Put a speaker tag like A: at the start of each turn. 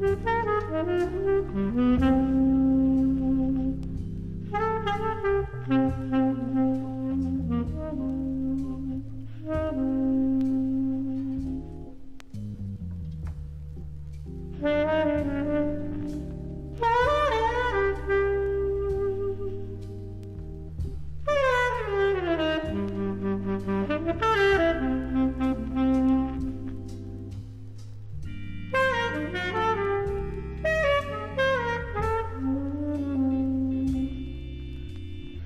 A: Mm-hmm.